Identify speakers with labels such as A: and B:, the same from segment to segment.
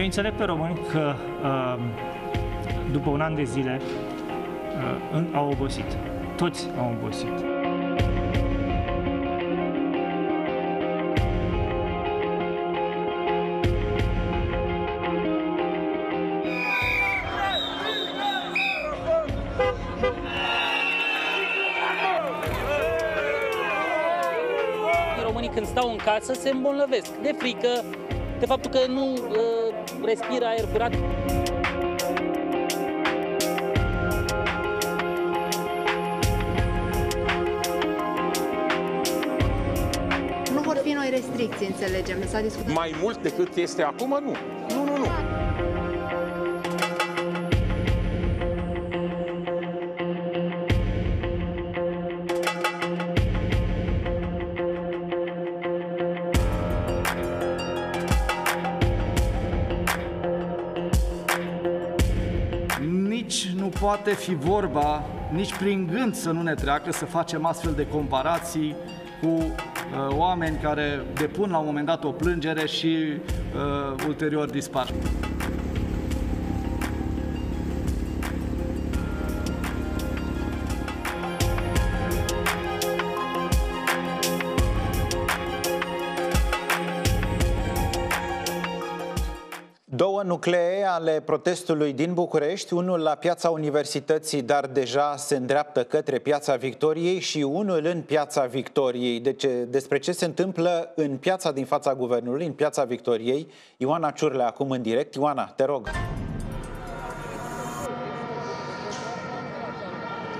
A: Eu înțeleg pe români că uh, după un an de zile uh, au obosit. Toți au obosit.
B: Românii când stau în casă se îmbolnăvesc de frică, de faptul că nu uh, respiră aer curat.
C: Nu vor fi noi restricții, înțelegem. S-a discutat.
D: Mai mult decât este acum, nu.
E: Nici nu poate fi vorba, nici prin gând să nu ne treacă să facem astfel de comparații cu uh, oameni care depun la un moment dat o plângere și uh, ulterior dispar.
F: Nuclee ale protestului din București, unul la piața Universității, dar deja se îndreaptă către piața Victoriei și unul în piața Victoriei. Deci, despre ce se întâmplă în piața din fața Guvernului, în piața Victoriei, Ioana Ciurle acum în direct. Ioana, te rog.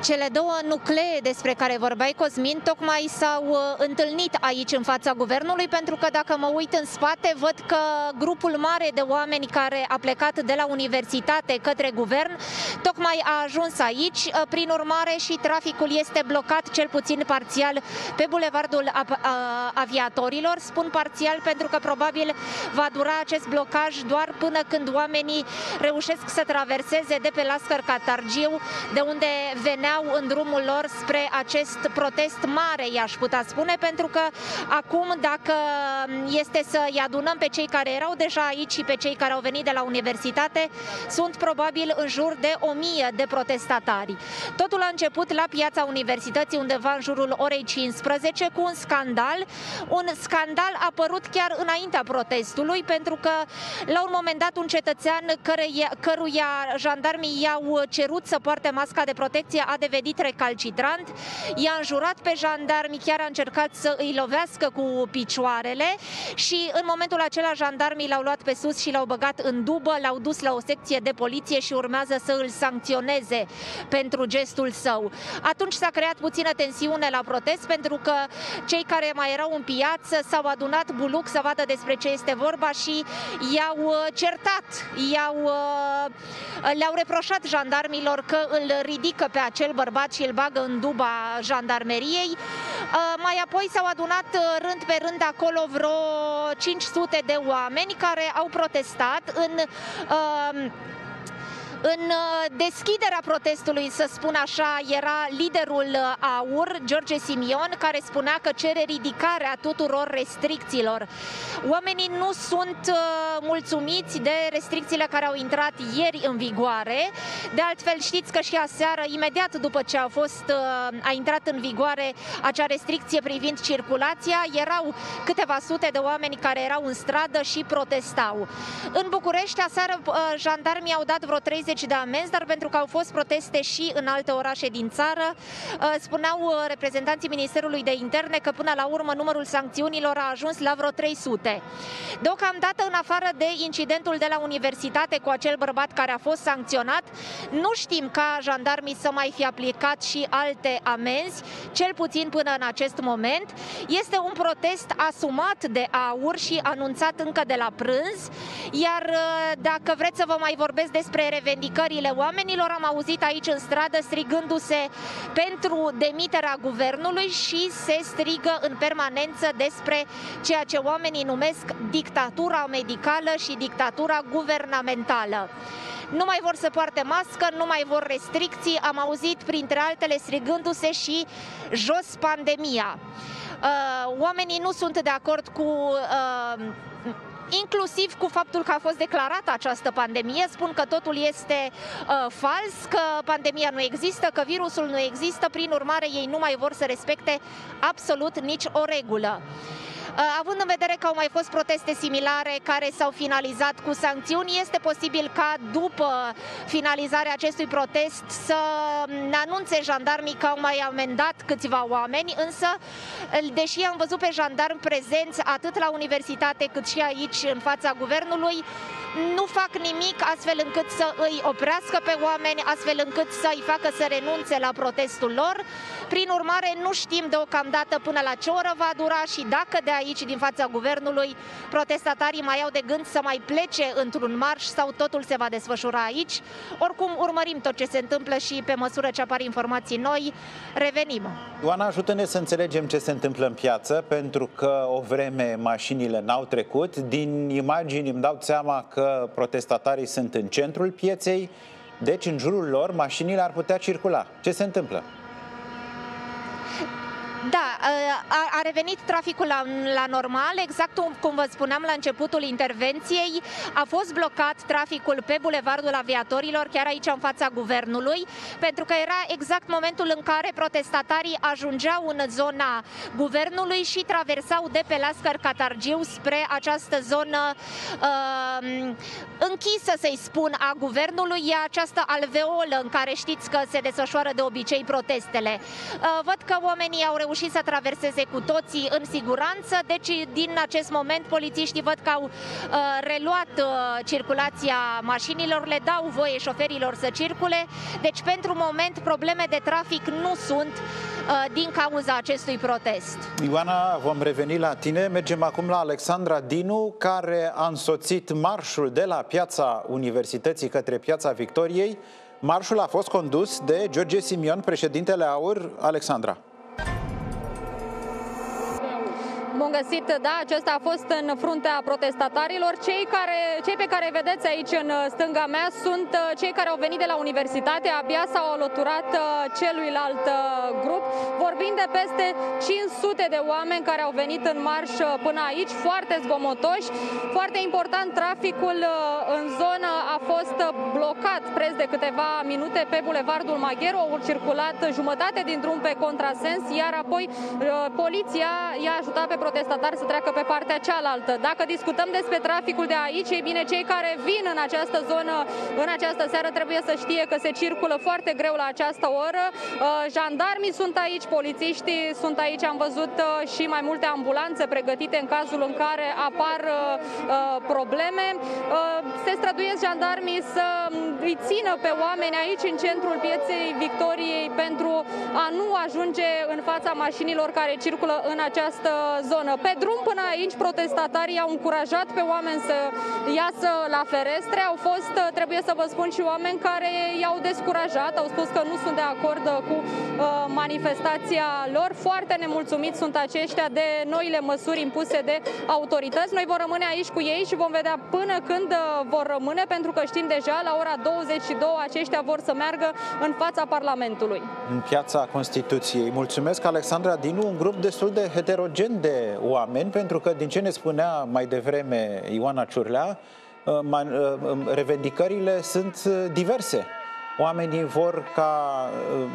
G: Cele două nuclee despre care vorbeai, Cosmin, tocmai s-au uh, întâlnit aici în fața guvernului, pentru că dacă mă uit în spate, văd că grupul mare de oameni care a plecat de la universitate către guvern, tocmai a ajuns aici. Uh, Prin urmare, și traficul este blocat, cel puțin parțial, pe bulevardul Ap- a- aviatorilor. Spun parțial pentru că probabil va dura acest blocaj doar până când oamenii reușesc să traverseze de pe Lascăr Catargiu, de unde veneau în drumul lor spre acest protest mare, i-aș putea spune, pentru că acum, dacă este să-i adunăm pe cei care erau deja aici și pe cei care au venit de la universitate, sunt probabil în jur de o mie de protestatari. Totul a început la piața universității undeva în jurul orei 15 cu un scandal, un scandal apărut chiar înaintea protestului, pentru că la un moment dat un cetățean căruia, căruia jandarmii i-au cerut să poarte masca de protecție a devenit recalcitrant, i-a înjurat pe jandarmi, chiar a încercat să îi lovească cu picioarele și în momentul acela jandarmii l-au luat pe sus și l-au băgat în dubă, l-au dus la o secție de poliție și urmează să îl sancționeze pentru gestul său. Atunci s-a creat puțină tensiune la protest pentru că cei care mai erau în piață s-au adunat buluc să vadă despre ce este vorba și i-au uh, certat, i-au, uh, le-au reproșat jandarmilor că îl ridică pe acel bărbat și îl bagă în duba jandarmeriei. Uh, Mai apoi s-au adunat uh, rând pe rând acolo vreo 500 de oameni care au protestat în uh, în uh, deschiderea protestului, să spun așa, era liderul uh, AUR, George Simion, care spunea că cere ridicarea tuturor restricțiilor. Oamenii nu sunt uh, mulțumiți de restricțiile care au intrat ieri în vigoare. De altfel, știți că și aseară, imediat după ce a fost a intrat în vigoare acea restricție privind circulația, erau câteva sute de oameni care erau în stradă și protestau. În București, aseară, jandarmii au dat vreo 30 de amenzi, dar pentru că au fost proteste și în alte orașe din țară, spuneau reprezentanții Ministerului de Interne că până la urmă numărul sancțiunilor a ajuns la vreo 300. Deocamdată, în afară de incidentul de la universitate cu acel bărbat care a fost sancționat, nu știm ca jandarmii să mai fi aplicat și alte amenzi, cel puțin până în acest moment. Este un protest asumat de AUR și anunțat încă de la prânz, iar dacă vreți să vă mai vorbesc despre revendicările oamenilor, am auzit aici în stradă strigându-se pentru demiterea guvernului și se strigă în permanență despre ceea ce oamenii numesc dictatura medicală și dictatura guvernamentală. Nu mai vor să poarte mască, nu mai vor restricții, am auzit printre altele strigându-se și jos pandemia. Uh, oamenii nu sunt de acord cu uh, inclusiv cu faptul că a fost declarată această pandemie, spun că totul este uh, fals, că pandemia nu există, că virusul nu există, prin urmare ei nu mai vor să respecte absolut nici o regulă. Uh, având în vedere că au mai fost proteste similare care s-au finalizat cu sancțiuni, este posibil ca după finalizarea acestui protest să ne anunțe jandarmii că au mai amendat câțiva oameni, însă, deși am văzut pe jandarmi prezenți atât la universitate cât și aici în fața guvernului, nu fac nimic astfel încât să îi oprească pe oameni, astfel încât să îi facă să renunțe la protestul lor. Prin urmare, nu știm deocamdată până la ce oră va dura și dacă de aici, din fața guvernului, protestatarii mai au de gând să mai plece într-un marș sau totul se va desfășura aici. Oricum, urmărim tot ce se întâmplă și pe măsură ce apar informații noi, revenim.
F: Oana, ajută-ne să înțelegem ce se întâmplă în piață, pentru că o vreme mașinile n-au trecut. Din imagini îmi dau seama că protestatarii sunt în centrul pieței, deci în jurul lor mașinile ar putea circula. Ce se întâmplă?
G: Da, a, a revenit traficul la, la normal, exact cum vă spuneam la începutul intervenției. A fost blocat traficul pe Bulevardul Aviatorilor, chiar aici în fața guvernului, pentru că era exact momentul în care protestatarii ajungeau în zona guvernului și traversau de pe Lascăr Catargiu spre această zonă uh, închisă, să-i spun, a guvernului. E această alveolă în care știți că se desfășoară de obicei protestele. Uh, văd că oamenii au reușit reușit să traverseze cu toții în siguranță, deci din acest moment polițiștii văd că au uh, reluat uh, circulația mașinilor, le dau voie șoferilor să circule, deci pentru moment probleme de trafic nu sunt uh, din cauza acestui protest.
F: Ioana, vom reveni la tine. Mergem acum la Alexandra Dinu, care a însoțit marșul de la piața Universității către piața Victoriei. Marșul a fost condus de George Simion, președintele AUR. Alexandra.
H: Bun găsit, da, acesta a fost în fruntea protestatarilor. Cei, care, cei pe care vedeți aici în stânga mea sunt uh, cei care au venit de la universitate, abia s-au alăturat uh, celuilalt uh, grup, vorbind de peste 500 de oameni care au venit în marș până aici, foarte zgomotoși. Foarte important, traficul în zonă a fost blocat preț de câteva minute pe Bulevardul Magheru, au circulat jumătate din drum pe contrasens, iar apoi poliția i-a ajutat pe protestatarii protestatari să treacă pe partea cealaltă. Dacă discutăm despre traficul de aici, ei bine, cei care vin în această zonă în această seară trebuie să știe că se circulă foarte greu la această oră. Uh, jandarmii sunt aici, polițiștii sunt aici, am văzut uh, și mai multe ambulanțe pregătite în cazul în care apar uh, probleme. Se străduiesc jandarmii să îi țină pe oameni aici în centrul pieței Victoriei pentru a nu ajunge în fața mașinilor care circulă în această zonă. Pe drum până aici, protestatarii au încurajat pe oameni să iasă la ferestre. Au fost, trebuie să vă spun, și oameni care i-au descurajat, au spus că nu sunt de acord cu uh, manifestația lor. Foarte nemulțumiți sunt aceștia de noile măsuri impuse de autorități. Noi vom rămâne aici cu ei și vom vedea până când uh, vor rămâne, pentru că știm deja, la ora 22 aceștia vor să meargă în fața Parlamentului.
F: În piața Constituției. Mulțumesc, Alexandra Dinu, un grup destul de heterogen de oameni, pentru că din ce ne spunea mai devreme Ioana Ciurlea, uh, uh, um, revendicările sunt uh, diverse. Oamenii vor ca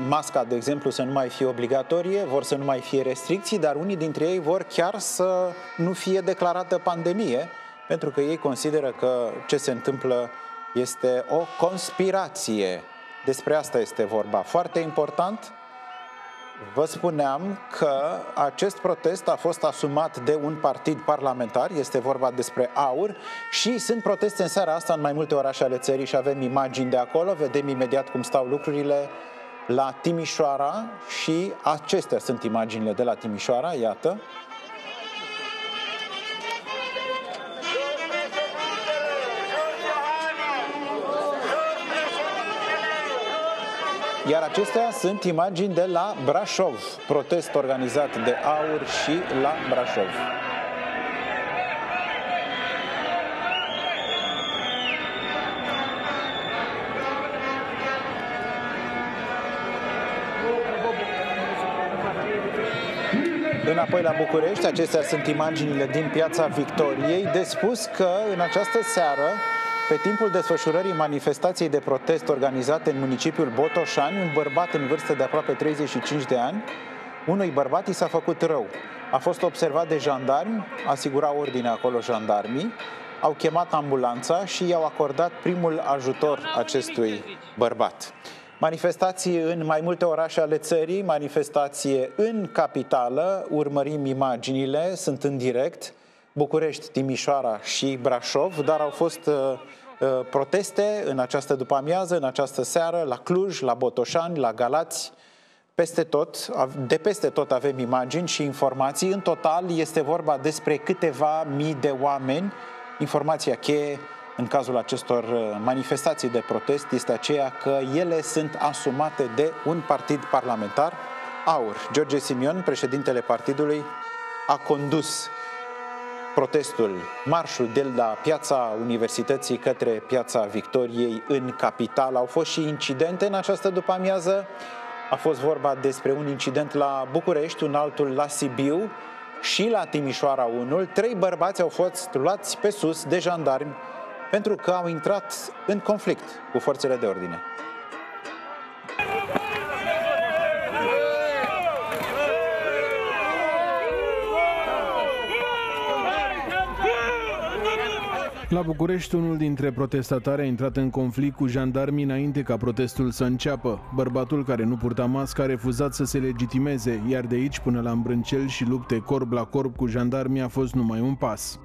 F: masca, de exemplu, să nu mai fie obligatorie, vor să nu mai fie restricții, dar unii dintre ei vor chiar să nu fie declarată pandemie, pentru că ei consideră că ce se întâmplă este o conspirație. Despre asta este vorba. Foarte important, Vă spuneam că acest protest a fost asumat de un partid parlamentar, este vorba despre AUR și sunt proteste în seara asta în mai multe orașe ale țării și avem imagini de acolo, vedem imediat cum stau lucrurile la Timișoara și acestea sunt imaginile de la Timișoara, iată. Iar acestea sunt imagini de la Brașov, protest organizat de AUR și la Brașov. Înapoi la București, acestea sunt imaginile din Piața Victoriei, de spus că în această seară, pe timpul desfășurării manifestației de protest organizate în municipiul Botoșani, un bărbat în vârstă de aproape 35 de ani, unui bărbat i s-a făcut rău. A fost observat de jandarmi, asigura ordine acolo jandarmii, au chemat ambulanța și i-au acordat primul ajutor acestui bărbat. Manifestații în mai multe orașe ale țării, manifestație în capitală, urmărim imaginile, sunt în direct, București, Timișoara și Brașov, dar au fost uh, uh, proteste în această după-amiază, în această seară, la Cluj, la Botoșani, la Galați, peste tot, de peste tot avem imagini și informații. În total este vorba despre câteva mii de oameni. Informația cheie în cazul acestor uh, manifestații de protest este aceea că ele sunt asumate de un partid parlamentar, AUR. George Simion, președintele partidului, a condus protestul, marșul de la piața Universității către piața Victoriei în capital. Au fost și incidente în această după-amiază. A fost vorba despre un incident la București, un altul la Sibiu și la Timișoara unul. Trei bărbați au fost luați pe sus de jandarmi pentru că au intrat în conflict cu forțele de ordine.
I: La București, unul dintre protestatari a intrat în conflict cu jandarmii înainte ca protestul să înceapă. Bărbatul care nu purta mască a refuzat să se legitimeze, iar de aici până la îmbrâncel și lupte corp la corp cu jandarmii a fost numai un pas.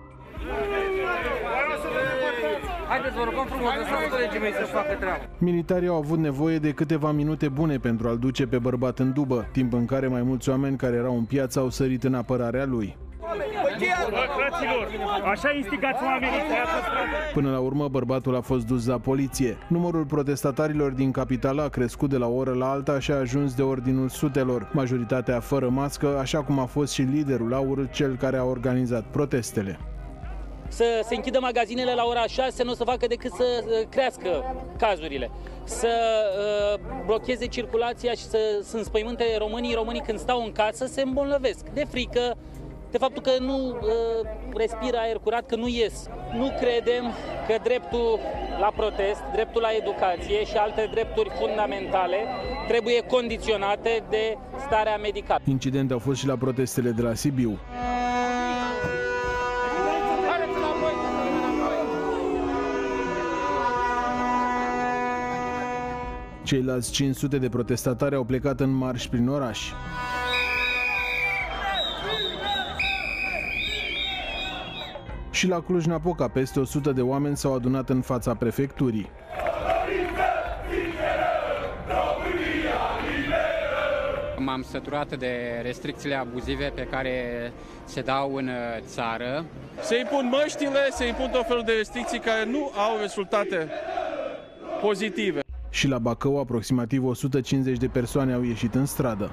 I: Haideți, vă rugăm frumos, lăsați colegii mei să facă treaba. Militarii au avut nevoie de câteva minute bune pentru a-l duce pe bărbat în dubă, timp în care mai mulți oameni care erau în piață au sărit în apărarea lui. Așa instigați oamenii Până la urmă, bărbatul a fost dus la poliție. Numărul protestatarilor din capitală a crescut de la o oră la alta și a ajuns de ordinul sutelor, majoritatea fără mască, așa cum a fost și liderul aur, cel care a organizat protestele.
B: Să se închidă magazinele la ora 6, nu o să facă decât să crească cazurile, să uh, blocheze circulația și să, să înspăimânte românii. Românii când stau în casă se îmbolnăvesc de frică, de faptul că nu uh, respiră aer curat, că nu ies. Nu credem că dreptul la protest, dreptul la educație și alte drepturi fundamentale trebuie condiționate de starea medicală.
I: Incidente au fost și la protestele de la Sibiu. Ceilalți 500 de protestatari au plecat în marș prin oraș. Și la Cluj-Napoca, peste 100 de oameni s-au adunat în fața prefecturii.
J: M-am săturat de restricțiile abuzive pe care se dau în țară.
K: Se impun măștile, se impun tot felul de restricții care nu au rezultate pozitive
I: și la Bacău aproximativ 150 de persoane au ieșit în stradă.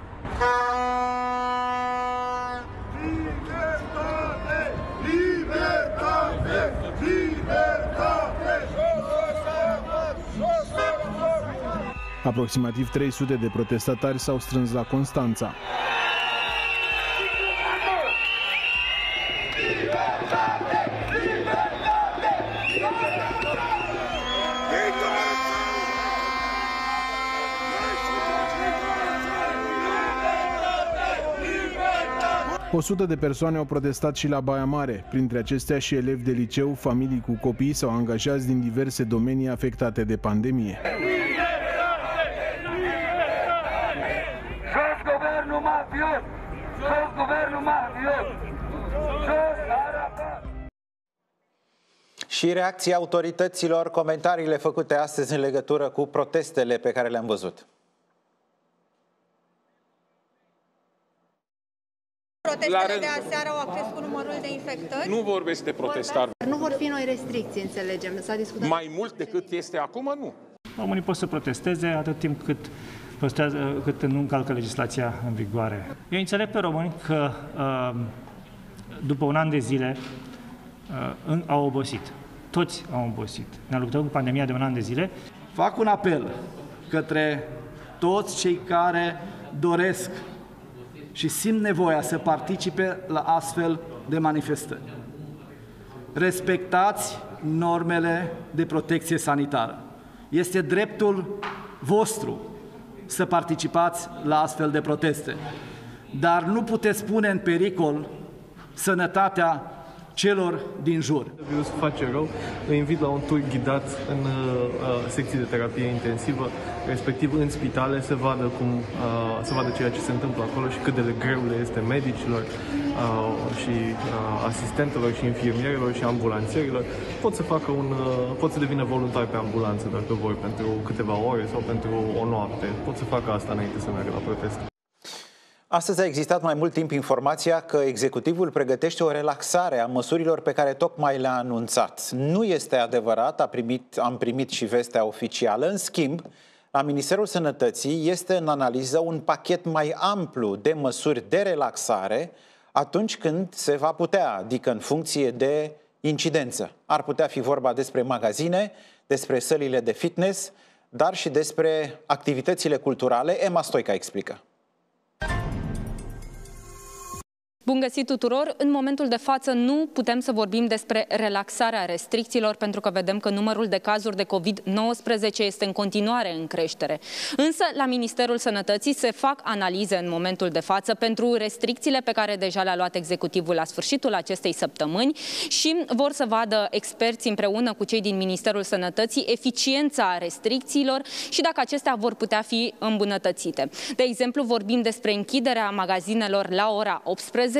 I: Aproximativ 300 de protestatari s-au strâns la Constanța. O sută de persoane au protestat și la Baia Mare, printre acestea și elevi de liceu, familii cu copii sau angajați din diverse domenii afectate de pandemie.
F: Și reacția autorităților, comentariile făcute astăzi în legătură cu protestele pe care le-am văzut.
C: Protestele rând... de aseară au crescut numărul de infectări?
D: Nu vorbesc de protestari.
C: Nu vor fi noi restricții, înțelegem. S-a discutat
D: Mai mult decât este acum, nu.
A: Românii pot să protesteze atât timp cât protestează, cât nu încalcă legislația în vigoare. Eu înțeleg pe români că um, după un an de zile uh, au obosit. Toți au obosit. Ne-am luptat cu pandemia de un an de zile.
E: Fac un apel către toți cei care doresc și simt nevoia să participe la astfel de manifestări. Respectați normele de protecție sanitară. Este dreptul vostru să participați la astfel de proteste, dar nu puteți pune în pericol sănătatea celor din jur.
L: Virusul face rău, îi invit la un tur ghidat în uh, uh, secții de terapie intensivă, respectiv în spitale, să vadă, cum, uh, să vadă ceea ce se întâmplă acolo și cât de greu le este medicilor uh, și uh, asistentelor și infirmierilor și ambulanțierilor. Pot să facă un, uh, pot să devină voluntari pe ambulanță dacă vor pentru câteva ore sau pentru o noapte. Pot să facă asta înainte să meargă la protest.
F: Astăzi a existat mai mult timp informația că executivul pregătește o relaxare a măsurilor pe care tocmai le-a anunțat. Nu este adevărat, a primit, am primit și vestea oficială. În schimb, la Ministerul Sănătății este în analiză un pachet mai amplu de măsuri de relaxare atunci când se va putea, adică în funcție de incidență. Ar putea fi vorba despre magazine, despre sălile de fitness, dar și despre activitățile culturale. Emma Stoica explică.
M: Bun găsit tuturor! În momentul de față nu putem să vorbim despre relaxarea restricțiilor pentru că vedem că numărul de cazuri de COVID-19 este în continuare în creștere. Însă la Ministerul Sănătății se fac analize în momentul de față pentru restricțiile pe care deja le-a luat executivul la sfârșitul acestei săptămâni și vor să vadă experți împreună cu cei din Ministerul Sănătății eficiența restricțiilor și dacă acestea vor putea fi îmbunătățite. De exemplu, vorbim despre închiderea magazinelor la ora 18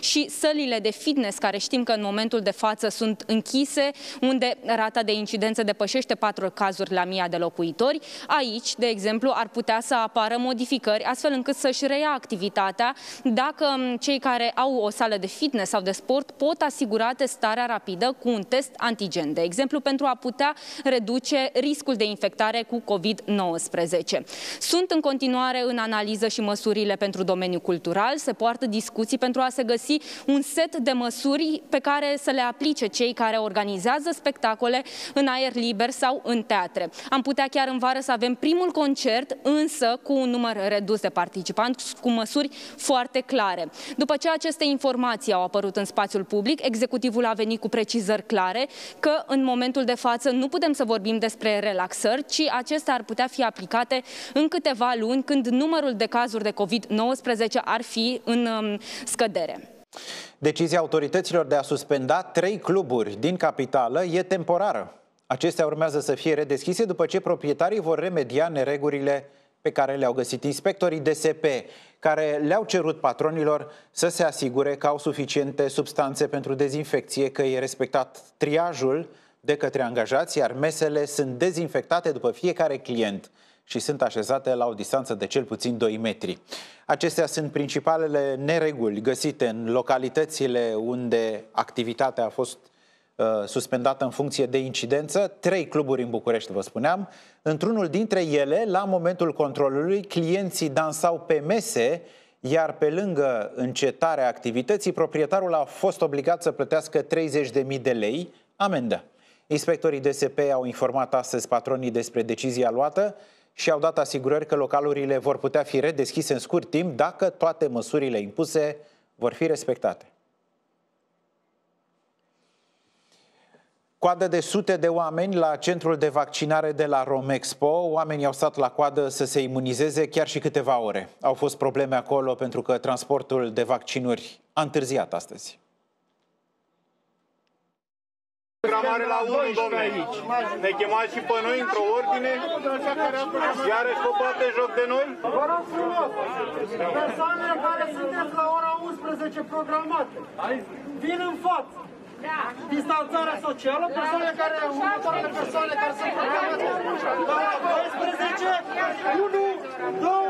M: și sălile de fitness, care știm că în momentul de față sunt închise, unde rata de incidență depășește 4 cazuri la mii de locuitori. Aici, de exemplu, ar putea să apară modificări astfel încât să-și reia activitatea dacă cei care au o sală de fitness sau de sport pot asigura testarea rapidă cu un test antigen, de exemplu, pentru a putea reduce riscul de infectare cu COVID-19. Sunt în continuare în analiză și măsurile pentru domeniul cultural, se poartă discuții pentru pentru a se găsi un set de măsuri pe care să le aplice cei care organizează spectacole în aer liber sau în teatre. Am putea chiar în vară să avem primul concert, însă cu un număr redus de participanți, cu măsuri foarte clare. După ce aceste informații au apărut în spațiul public, executivul a venit cu precizări clare că în momentul de față nu putem să vorbim despre relaxări, ci acestea ar putea fi aplicate în câteva luni, când numărul de cazuri de COVID-19 ar fi în um, scădere.
F: Decizia autorităților de a suspenda trei cluburi din capitală e temporară. Acestea urmează să fie redeschise după ce proprietarii vor remedia neregurile pe care le-au găsit inspectorii DSP, care le-au cerut patronilor să se asigure că au suficiente substanțe pentru dezinfecție, că e respectat triajul de către angajați, iar mesele sunt dezinfectate după fiecare client și sunt așezate la o distanță de cel puțin 2 metri. Acestea sunt principalele nereguli găsite în localitățile unde activitatea a fost uh, suspendată în funcție de incidență. Trei cluburi în București, vă spuneam. Într-unul dintre ele, la momentul controlului, clienții dansau pe mese, iar pe lângă încetarea activității, proprietarul a fost obligat să plătească 30.000 de lei amendă. Inspectorii DSP au informat astăzi patronii despre decizia luată și au dat asigurări că localurile vor putea fi redeschise în scurt timp dacă toate măsurile impuse vor fi respectate. Coadă de sute de oameni la centrul de vaccinare de la Romexpo. Oamenii au stat la coadă să se imunizeze chiar și câteva ore. Au fost probleme acolo pentru că transportul de vaccinuri a întârziat astăzi.
N: Programare la 1, domne. Ne chemați și pe noi într-o ordine? Iarăși vă bate joc de noi?
O: Vă rog frumos, persoanele care sunteți la ora 11 programate, vin în față. Da. Distanțarea socială, persoane care, următoarele persoane care sunt programate la ora 12, 1, 2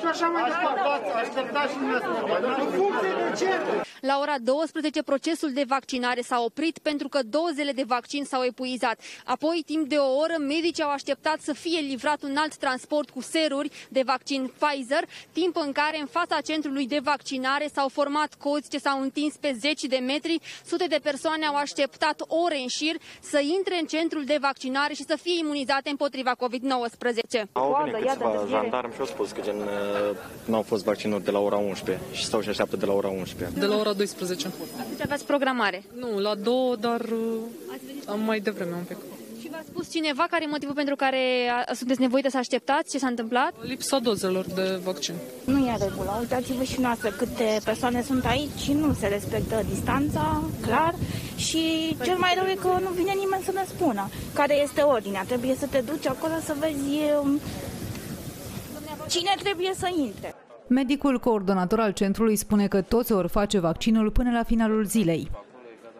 O: și așa mai departe. Așteptați și dumneavoastră. În funcție de ce?
H: La ora 12 procesul de vaccinare s-a oprit pentru că dozele de vaccin s-au epuizat. Apoi, timp de o oră, medicii au așteptat să fie livrat un alt transport cu seruri de vaccin Pfizer, timp în care în fața centrului de vaccinare s-au format cozi ce s-au întins pe zeci de metri. Sute de persoane au așteptat ore în șir să intre în centrul de vaccinare și să fie imunizate împotriva COVID-19.
P: Au venit câțiva jandarmi și au spus că gen nu au fost vaccinuri de la ora 11 și stau și așteaptă de la ora 11.
Q: De la ora 12.
H: Deci aveți programare?
Q: Nu, la 2, dar am mai devreme un pic.
H: Și v-a spus cineva care e motivul pentru care sunteți nevoite să așteptați? Ce s-a întâmplat?
Q: Lipsa dozelor de vaccin.
R: Nu e regulă. Uitați-vă și noastră câte persoane sunt aici și nu se respectă distanța, clar. Și cel mai rău e că nu vine nimeni să ne spună care este ordinea. Trebuie să te duci acolo să vezi um, cine trebuie să intre.
S: Medicul coordonator al centrului spune că toți vor face vaccinul până la finalul zilei.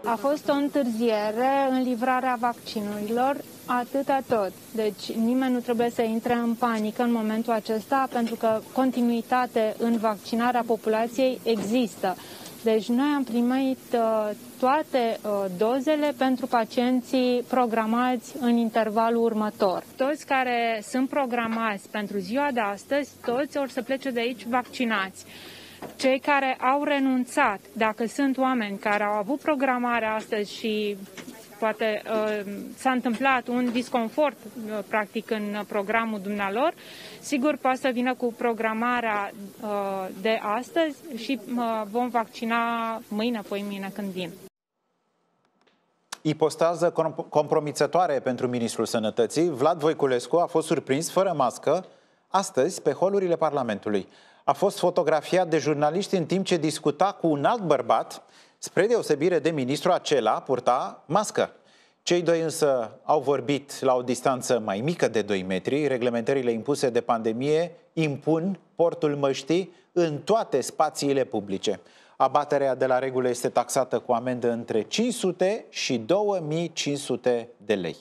T: A fost o întârziere în livrarea vaccinurilor, atâta tot. Deci nimeni nu trebuie să intre în panică în momentul acesta, pentru că continuitate în vaccinarea populației există. Deci noi am primit uh, toate uh, dozele pentru pacienții programați în intervalul următor. Toți care sunt programați pentru ziua de astăzi, toți or să plece de aici vaccinați. Cei care au renunțat, dacă sunt oameni care au avut programare astăzi și poate uh, s-a întâmplat un disconfort uh, practic în programul dumnealor, sigur poate să vină cu programarea uh, de astăzi și vom vaccina mâine, apoi mâine când vin.
F: Ipostază compromițătoare pentru Ministrul Sănătății, Vlad Voiculescu a fost surprins fără mască astăzi pe holurile Parlamentului. A fost fotografiat de jurnaliști în timp ce discuta cu un alt bărbat Spre deosebire de ministru, acela purta mască. Cei doi însă au vorbit la o distanță mai mică de 2 metri. Reglementările impuse de pandemie impun portul măștii în toate spațiile publice. Abaterea de la regulă este taxată cu amendă între 500 și 2500 de lei.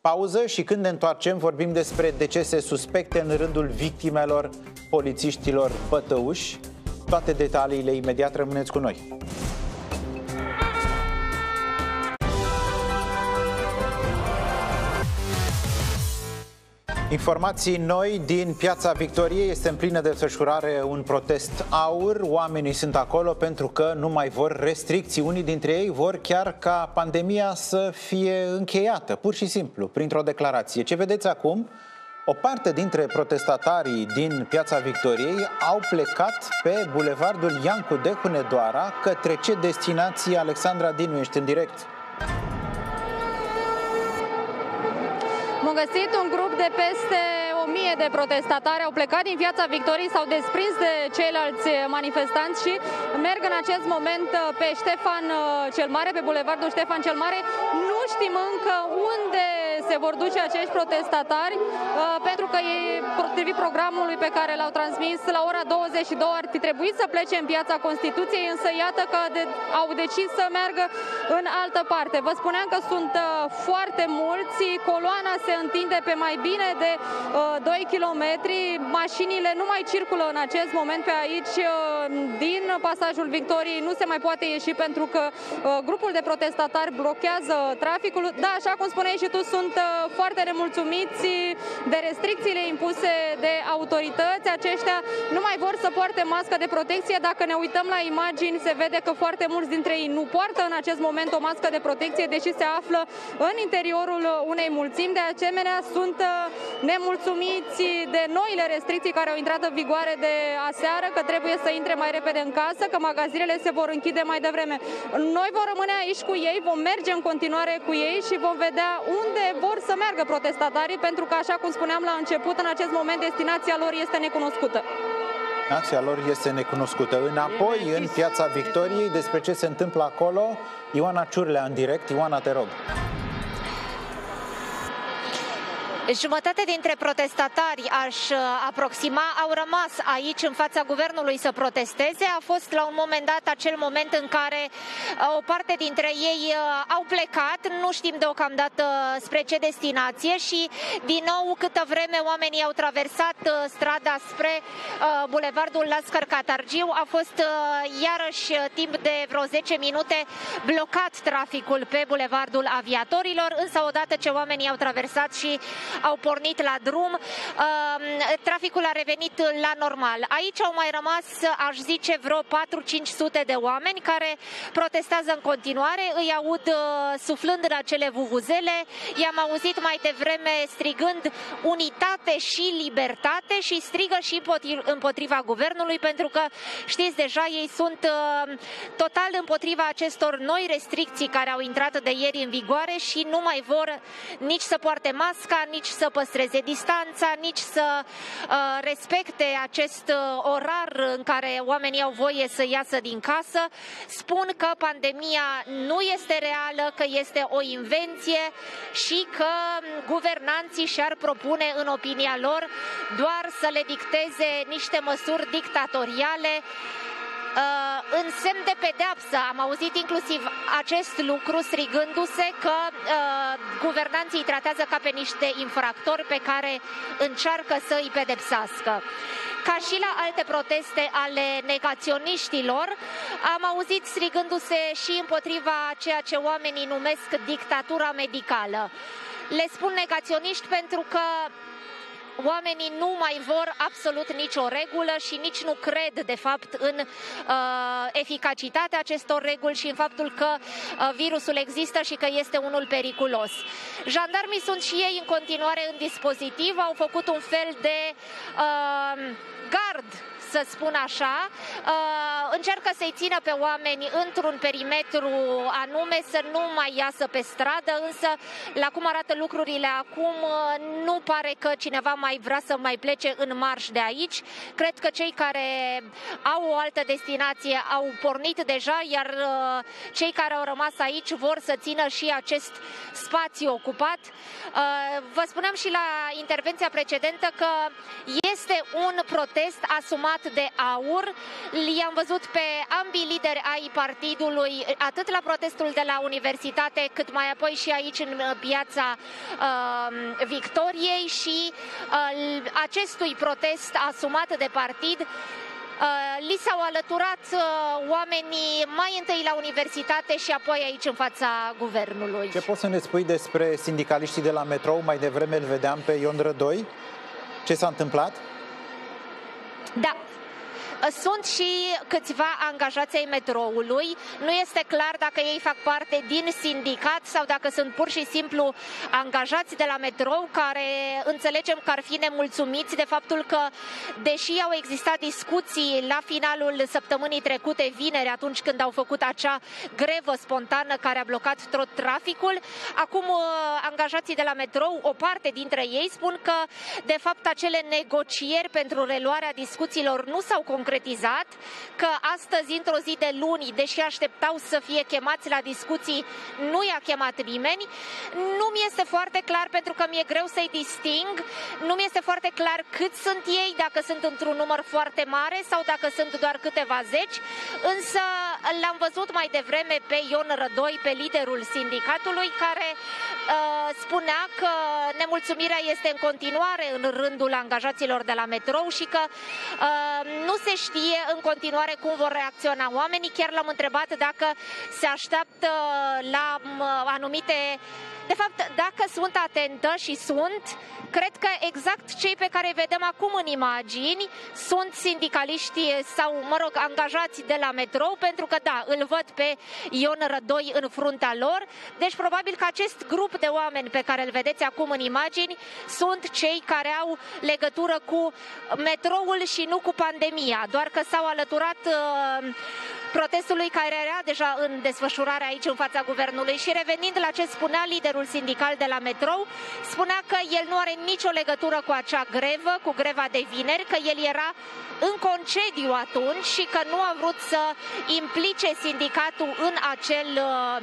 F: Pauză și când ne întoarcem vorbim despre decese suspecte în rândul victimelor polițiștilor bătăuși. Toate detaliile imediat rămâneți cu noi. Informații noi din Piața Victoriei. Este în plină desfășurare un protest aur. Oamenii sunt acolo pentru că nu mai vor restricții. Unii dintre ei vor chiar ca pandemia să fie încheiată, pur și simplu, printr-o declarație. Ce vedeți acum? O parte dintre protestatarii din Piața Victoriei au plecat pe bulevardul Iancu de Hunedoara către ce destinație Alexandra Dinu? Ești în direct.
H: Am găsit un grup de peste 1000 de protestatari, au plecat din Piața Victoriei, s-au desprins de ceilalți manifestanți și merg în acest moment pe Ștefan cel Mare, pe bulevardul Ștefan cel Mare. Nu știm încă unde se vor duce acești protestatari, uh, pentru că ei, potrivit programului pe care l-au transmis, la ora 22 ar fi trebuit să plece în piața Constituției, însă iată că de, au decis să meargă în altă parte. Vă spuneam că sunt uh, foarte mulți, coloana se întinde pe mai bine de uh, 2 km, mașinile nu mai circulă în acest moment pe aici, uh, din pasajul Victoriei nu se mai poate ieși pentru că uh, grupul de protestatari blochează traficul. Da, așa cum spuneai și tu, sunt uh, foarte nemulțumiți de restricțiile impuse de autorități. Aceștia nu mai vor să poarte mască de protecție. Dacă ne uităm la imagini, se vede că foarte mulți dintre ei nu poartă în acest moment o mască de protecție, deși se află în interiorul unei mulțimi. De asemenea, sunt uh, nemulțumiți de noile restricții care au intrat în vigoare de aseară, că trebuie să intre mai repede în casă, că magazinele se vor închide mai devreme. Noi vom rămâne aici cu ei, vom merge în continuare cu ei și vom vedea unde vor să meargă protestatarii, pentru că, așa cum spuneam la început, în acest moment destinația lor este necunoscută.
F: Nația lor este necunoscută. Înapoi, în Piața Victoriei, despre ce se întâmplă acolo, Ioana Ciurlea în direct. Ioana, te rog.
G: Jumătate dintre protestatari aș uh, aproxima au rămas aici în fața guvernului să protesteze. A fost la un moment dat acel moment în care uh, o parte dintre ei uh, au plecat, nu știm deocamdată spre ce destinație și din nou câtă vreme oamenii au traversat strada spre bulevardul Lascar Catargiu a fost iarăși timp de vreo 10 minute blocat traficul pe bulevardul aviatorilor, însă odată ce oamenii au traversat și au pornit la drum, um, traficul a revenit la normal. Aici au mai rămas, aș zice, vreo 4-500 de oameni care protestează în continuare, îi aud uh, suflând în acele vuvuzele, i-am auzit mai devreme strigând unitate și libertate și strigă și împotriva guvernului pentru că știți deja ei sunt uh, total împotriva acestor noi restricții care au intrat de ieri în vigoare și nu mai vor nici să poarte masca, nici să păstreze distanța, nici să uh, respecte acest uh, orar în care oamenii au voie să iasă din casă. Spun că pandemia nu este reală, că este o invenție și că guvernanții și-ar propune, în opinia lor, doar să le dicteze niște măsuri dictatoriale uh, în semn de pedeapsă. Am auzit inclusiv acest lucru strigându-se că uh, guvernanții îi tratează ca pe niște infractori pe care încearcă să îi pedepsească. Ca și la alte proteste ale negaționiștilor, am auzit strigându-se și împotriva ceea ce oamenii numesc dictatura medicală. Le spun negaționiști pentru că oamenii nu mai vor absolut nicio regulă și nici nu cred, de fapt, în uh, eficacitatea acestor reguli și în faptul că uh, virusul există și că este unul periculos. Jandarmii sunt și ei în continuare în dispozitiv, au făcut un fel de uh, gard să spun așa, uh, încearcă să-i țină pe oameni într-un perimetru anume, să nu mai iasă pe stradă, însă la cum arată lucrurile acum, uh, nu pare că cineva mai vrea să mai plece în marș de aici. Cred că cei care au o altă destinație au pornit deja, iar uh, cei care au rămas aici vor să țină și acest spațiu ocupat. Vă spuneam și la intervenția precedentă că este un protest asumat de aur. I-am văzut pe ambii lideri ai partidului, atât la protestul de la universitate, cât mai apoi și aici în piața uh, Victoriei și uh, acestui protest asumat de partid uh, li s-au alăturat uh, oamenii mai întâi la universitate și apoi aici în fața guvernului.
F: Ce poți să ne spui despre sindicaliștii de la metrou? Mai devreme îl vedeam pe Ion Rădoi. Ce s-a întâmplat?
G: Da, sunt și câțiva angajați ai metroului. Nu este clar dacă ei fac parte din sindicat sau dacă sunt pur și simplu angajați de la metrou care înțelegem că ar fi nemulțumiți de faptul că, deși au existat discuții la finalul săptămânii trecute, vineri, atunci când au făcut acea grevă spontană care a blocat tot traficul, acum uh, angajații de la metrou, o parte dintre ei, spun că, de fapt, acele negocieri pentru reluarea discuțiilor nu s-au concretizat concretizat că astăzi, într-o zi de luni, deși așteptau să fie chemați la discuții, nu i-a chemat nimeni. Nu mi este foarte clar pentru că mi-e greu să-i disting. Nu mi este foarte clar cât sunt ei, dacă sunt într-un număr foarte mare sau dacă sunt doar câteva zeci. Însă l-am văzut mai devreme pe Ion Rădoi, pe liderul sindicatului, care uh, spunea că nemulțumirea este în continuare în rândul angajaților de la metrou și că uh, nu se știe în continuare cum vor reacționa oamenii. Chiar l-am întrebat dacă se așteaptă la anumite de fapt, dacă sunt atentă și sunt, cred că exact cei pe care îi vedem acum în imagini sunt sindicaliști sau, mă rog, angajați de la metrou, pentru că, da, îl văd pe Ion Rădoi în fruntea lor. Deci, probabil că acest grup de oameni pe care îl vedeți acum în imagini sunt cei care au legătură cu metroul și nu cu pandemia, doar că s-au alăturat uh, protestului care era deja în desfășurare aici în fața guvernului și revenind la ce spunea liderul sindical de la metrou, spunea că el nu are nicio legătură cu acea grevă, cu greva de vineri, că el era în concediu atunci și că nu a vrut să implice sindicatul în acel uh,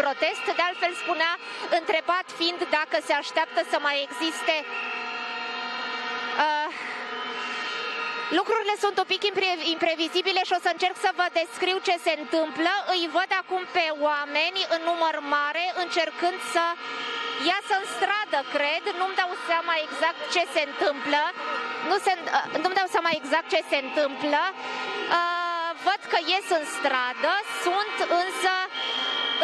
G: protest. De altfel spunea, întrebat fiind dacă se așteaptă să mai existe uh, Lucrurile sunt un pic impre imprevizibile și o să încerc să vă descriu ce se întâmplă. Îi văd acum pe oameni în număr mare încercând să iasă în stradă, cred. Nu-mi dau seama exact ce se întâmplă. Nu se, uh, nu-mi dau seama exact ce se întâmplă. Uh, văd că ies în stradă, sunt însă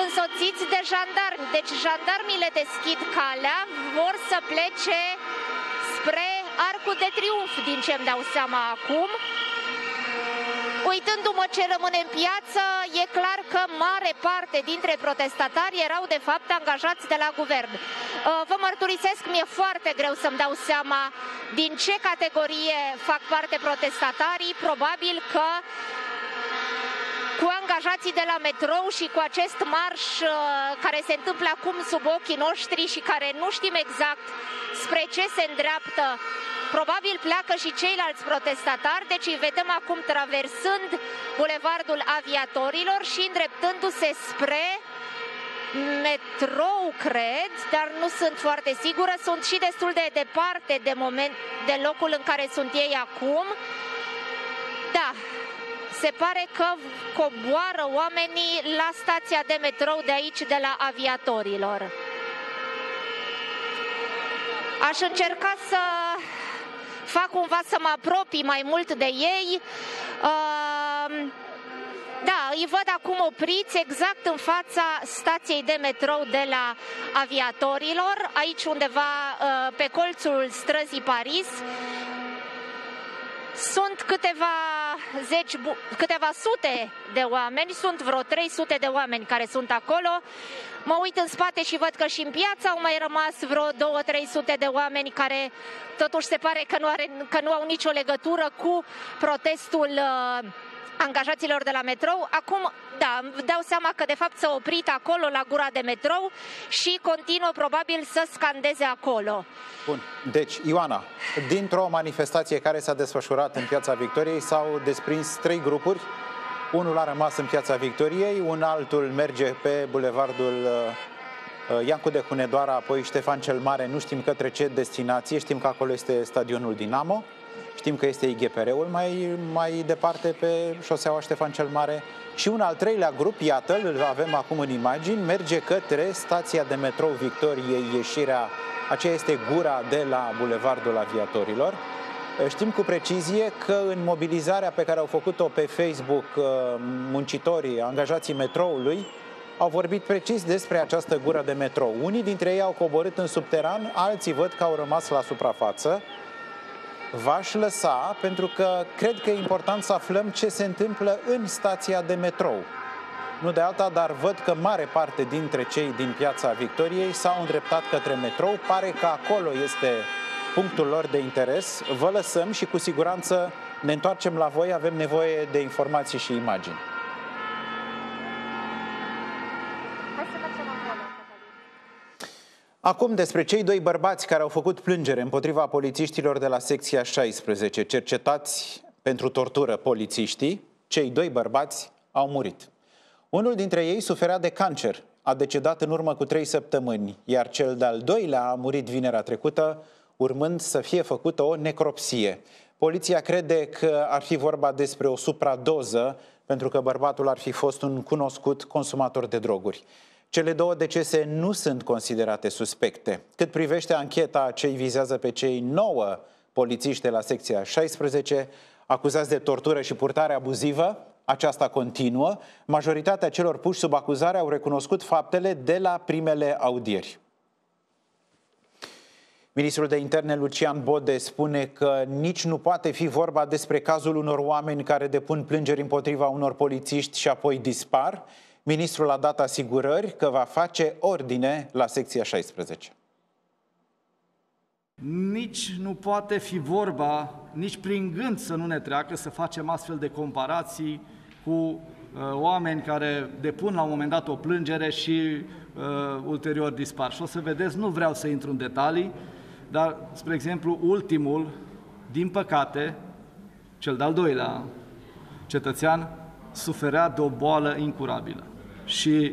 G: însoțiți de jandarmi. Deci jandarmii le deschid calea, vor să plece spre Arcul de Triunf, din ce îmi dau seama acum. Uitându-mă ce rămâne în piață, e clar că mare parte dintre protestatari erau de fapt angajați de la guvern. Uh, vă mărturisesc, mi-e foarte greu să-mi dau seama din ce categorie fac parte protestatarii. Probabil că cu angajații de la metrou și cu acest marș uh, care se întâmplă acum sub ochii noștri și care nu știm exact spre ce se îndreaptă Probabil pleacă și ceilalți protestatari, deci îi vedem acum traversând bulevardul aviatorilor și îndreptându-se spre metrou, cred, dar nu sunt foarte sigură. Sunt și destul de departe de, moment, de locul în care sunt ei acum. Da, se pare că coboară oamenii la stația de metrou de aici, de la aviatorilor. Aș încerca să fac cumva să mă apropii mai mult de ei. Uh, da, îi văd acum opriți exact în fața stației de metrou de la aviatorilor, aici undeva uh, pe colțul străzii Paris. Sunt câteva zeci, câteva sute de oameni, sunt vreo 300 de oameni care sunt acolo. Mă uit în spate și văd că și în piață au mai rămas vreo 2-300 de oameni care totuși se pare că nu, are, că nu au nicio legătură cu protestul uh, angajaților de la metrou. Acum, da, îmi dau seama că de fapt s-a oprit acolo la gura de metrou și continuă probabil să scandeze acolo.
F: Bun, deci Ioana, dintr-o manifestație care s-a desfășurat în Piața Victoriei s-au desprins trei grupuri. Unul a rămas în Piața Victoriei, un altul merge pe bulevardul uh, uh, Iancu de Hunedoara, apoi Ștefan cel Mare, nu știm către ce destinație, știm că acolo este stadionul Dinamo. Știm că este IGPR-ul mai, mai departe pe șoseaua Ștefan cel Mare. Și un al treilea grup, iată, îl avem acum în imagini, merge către stația de metrou Victoriei, ieșirea, aceea este gura de la Bulevardul Aviatorilor. Știm cu precizie că în mobilizarea pe care au făcut-o pe Facebook uh, muncitorii, angajații metroului, au vorbit precis despre această gură de metrou. Unii dintre ei au coborât în subteran, alții văd că au rămas la suprafață v-aș lăsa pentru că cred că e important să aflăm ce se întâmplă în stația de metrou. Nu de alta, dar văd că mare parte dintre cei din piața Victoriei s-au îndreptat către metrou. Pare că acolo este punctul lor de interes. Vă lăsăm și cu siguranță ne întoarcem la voi. Avem nevoie de informații și imagini. Acum despre cei doi bărbați care au făcut plângere împotriva polițiștilor de la secția 16, cercetați pentru tortură polițiștii, cei doi bărbați au murit. Unul dintre ei suferea de cancer, a decedat în urmă cu trei săptămâni, iar cel de-al doilea a murit vinerea trecută, urmând să fie făcută o necropsie. Poliția crede că ar fi vorba despre o supradoză, pentru că bărbatul ar fi fost un cunoscut consumator de droguri. Cele două decese nu sunt considerate suspecte. Cât privește ancheta ce vizează pe cei nouă polițiști de la secția 16, acuzați de tortură și purtare abuzivă, aceasta continuă. Majoritatea celor puși sub acuzare au recunoscut faptele de la primele audieri. Ministrul de Interne Lucian Bode spune că nici nu poate fi vorba despre cazul unor oameni care depun plângeri împotriva unor polițiști și apoi dispar. Ministrul a dat asigurări că va face ordine la secția 16.
E: Nici nu poate fi vorba, nici prin gând să nu ne treacă să facem astfel de comparații cu oameni care depun la un moment dat o plângere și uh, ulterior dispar. Și o să vedeți, nu vreau să intru în detalii, dar, spre exemplu, ultimul, din păcate, cel de-al doilea cetățean, suferea de o boală incurabilă. Și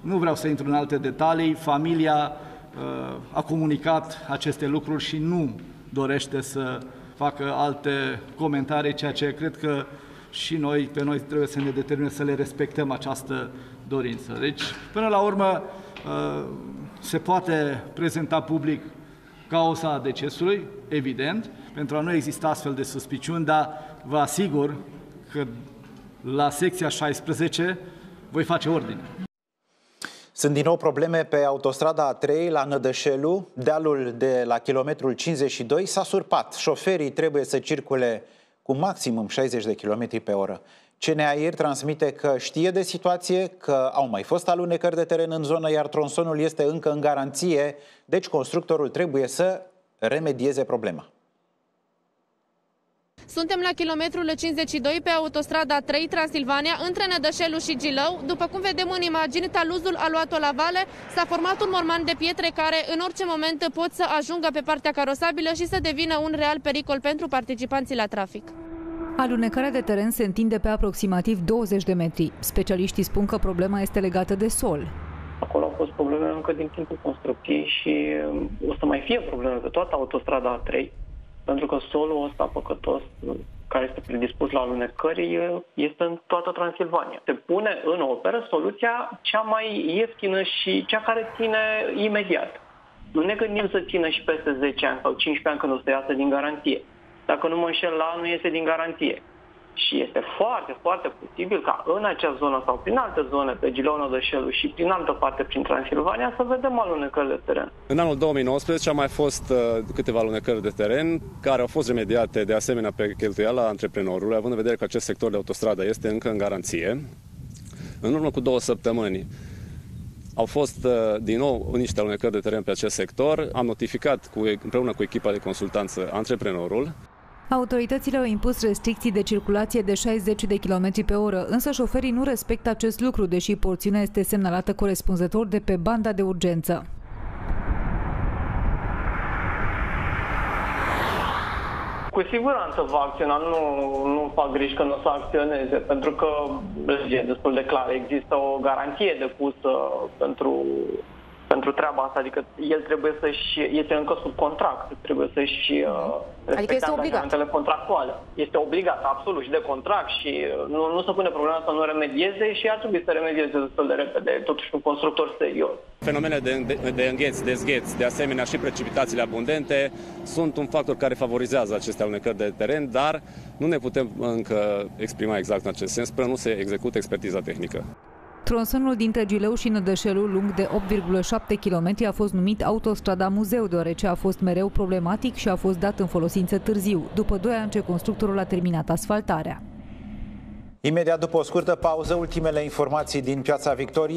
E: nu vreau să intru în alte detalii, familia uh, a comunicat aceste lucruri și nu dorește să facă alte comentarii, ceea ce cred că și noi, pe noi trebuie să ne determine să le respectăm această dorință. Deci, până la urmă, uh, se poate prezenta public cauza decesului, evident, pentru a nu exista astfel de suspiciuni, dar vă asigur că la secția 16 voi face ordine.
F: Sunt din nou probleme pe autostrada A3 la Nădășelu. Dealul de la kilometrul 52 s-a surpat. Șoferii trebuie să circule cu maximum 60 de km pe oră. CNAIR transmite că știe de situație, că au mai fost alunecări de teren în zonă, iar tronsonul este încă în garanție, deci constructorul trebuie să remedieze problema.
U: Suntem la kilometrul 52 pe autostrada 3 Transilvania, între Nădășelu și Gilău. După cum vedem în imagini, taluzul a luat-o la vale, s-a format un morman de pietre care în orice moment pot să ajungă pe partea carosabilă și să devină un real pericol pentru participanții la trafic.
S: Alunecarea de teren se întinde pe aproximativ 20 de metri. Specialiștii spun că problema este legată de sol.
V: Acolo au fost probleme încă din timpul construcției și um, o să mai fie probleme pe toată autostrada A3, pentru că solul ăsta păcătos care este predispus la alunecări este în toată Transilvania. Se pune în operă soluția cea mai ieftină și cea care ține imediat. Nu ne gândim să țină și peste 10 ani sau 15 ani când o să iasă din garanție. Dacă nu mă înșel, la anul iese din garanție. Și este foarte, foarte posibil ca în acea zonă sau prin alte zone, pe Gilona Dășelu și prin altă parte prin Transilvania, să vedem alunecări de teren.
W: În anul 2019 au mai fost uh, câteva alunecări de teren care au fost remediate de asemenea pe cheltuiala antreprenorului, având în vedere că acest sector de autostradă este încă în garanție. În urmă cu două săptămâni au fost uh, din nou niște alunecări de teren pe acest sector. Am notificat cu, împreună cu echipa de consultanță antreprenorul.
S: Autoritățile au impus restricții de circulație de 60 de km pe oră, însă șoferii nu respectă acest lucru, deși porțiunea este semnalată corespunzător de pe banda de urgență.
V: Cu siguranță va acționa, nu, nu fac griji că nu o să acționeze, pentru că e destul de clar, există o garanție depusă pentru pentru treaba asta, adică el trebuie să-și, este încă sub contract, trebuie să-și uh,
U: adică este obligat.
V: contractuale. Este obligat, absolut, și de contract și uh, nu, nu se pune problema să nu remedieze și ar trebui să remedieze destul de repede, totuși un constructor serios.
W: Fenomene de, de, de îngheți, de zgheți, de asemenea și precipitațiile abundente sunt un factor care favorizează aceste alunecări de teren, dar nu ne putem încă exprima exact în acest sens până nu se execută expertiza tehnică.
S: Tronsonul dintre Gileu și Nădășelu, lung de 8,7 km, a fost numit Autostrada Muzeu, deoarece a fost mereu problematic și a fost dat în folosință târziu, după 2 ani ce constructorul a terminat asfaltarea.
F: Imediat după o scurtă pauză, ultimele informații din Piața Victoriei.